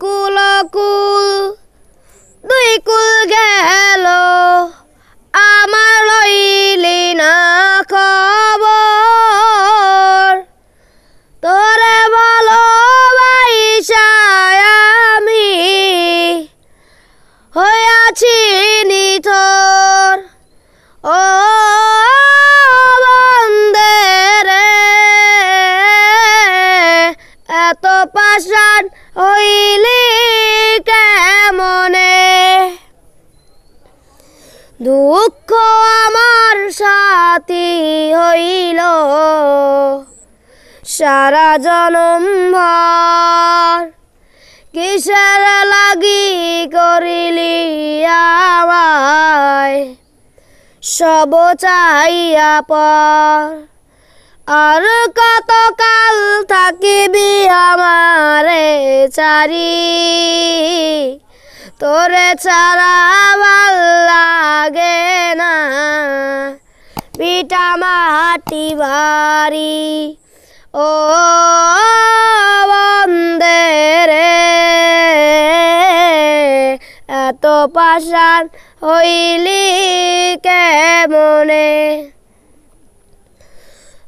কুলকুল দুই কুল গেল দুঃখ আমার সাথী হইল। সারা জনম ভর কিসের লাগি করিলি আমায়? সব চাইয়া পর আর কত কাল থাকিবি আমারে চারি? তোরে ছাড়া ভালো লাগে মাটি বাড়ি ও বন্দে রে, এত পাশান হইলি কেমনে?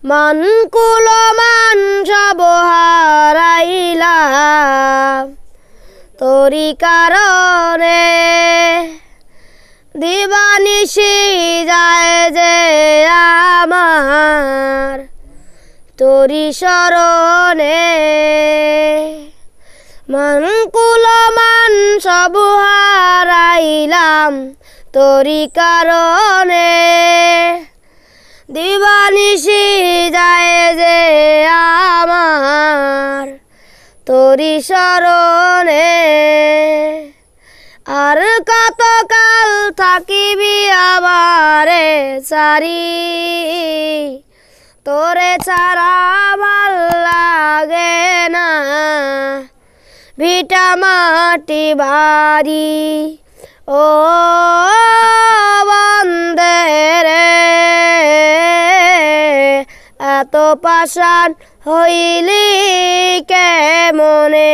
মান কুল মান সব হারাইলাম তোরি কারণে দিবানিশি যায় তোরি শরণে। মান কুল মান সব হারাইলাম তোরি কারণে। দিবানিশি যায় যে আমার তোরি শরণে। আর কত কাল থাকিবি আমারে সারি তোরে ছাড়া ভালো লাগে না। ভিটা মাটি বাড়ি, ও বন্দে রে। এত পাশান হইলি কেমনে?